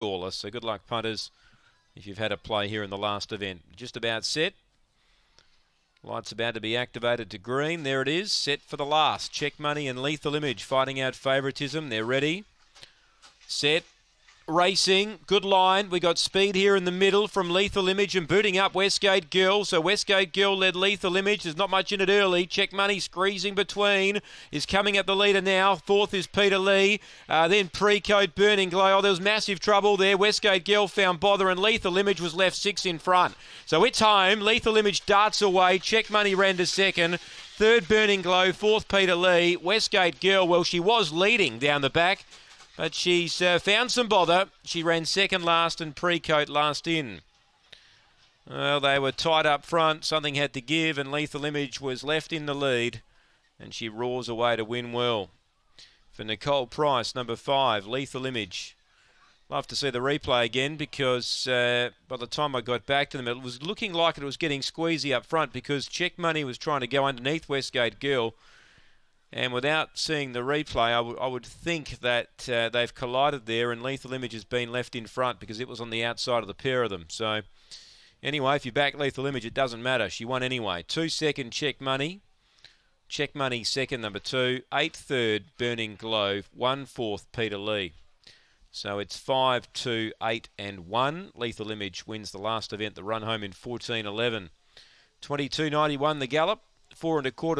scoreless. So good luck, punters, if you've had a play here in the last event. Just about set. Lights about to be activated to green. There it is, set for the last. Check Money and Lethal Image fighting out favouritism. They're ready. Set. Racing, good line. We got speed here in the middle from Lethal Image and booting up Westgate Girl. So Westgate Girl led Lethal Image. There's not much in it early. Check Money squeezing between is coming at the leader now. Fourth is Peter Lee. Uh, then Pre-Code Burning Glow. Oh, there was massive trouble there. Westgate Girl found bother and Lethal Image was left six in front. So it's home. Lethal Image darts away. Check Money ran to second. Third Burning Glow. Fourth Peter Lee. Westgate Girl, well, she was leading down the back. But she's uh, found some bother. She ran second last and pre-coat last in. Well, they were tight up front. Something had to give, and Lethal Image was left in the lead. And she roars away to win well. For Nicole Price, number five, Lethal Image. Love to see the replay again because uh, by the time I got back to them, it was looking like it was getting squeezy up front because Check Money was trying to go underneath Westgate Girl. And without seeing the replay, I, would think that uh, they've collided there and Lethal Image has been left in front because it was on the outside of the pair of them. So, anyway, if you back Lethal Image, it doesn't matter. She won anyway. Two second check money. Check money second, number two. Eight third, Burning Glow. One fourth, Peter Lee. So it's five, two, eight, and one. Lethal Image wins the last event, the run home in 14.11. 22.91 the gallop. Four and a quarter.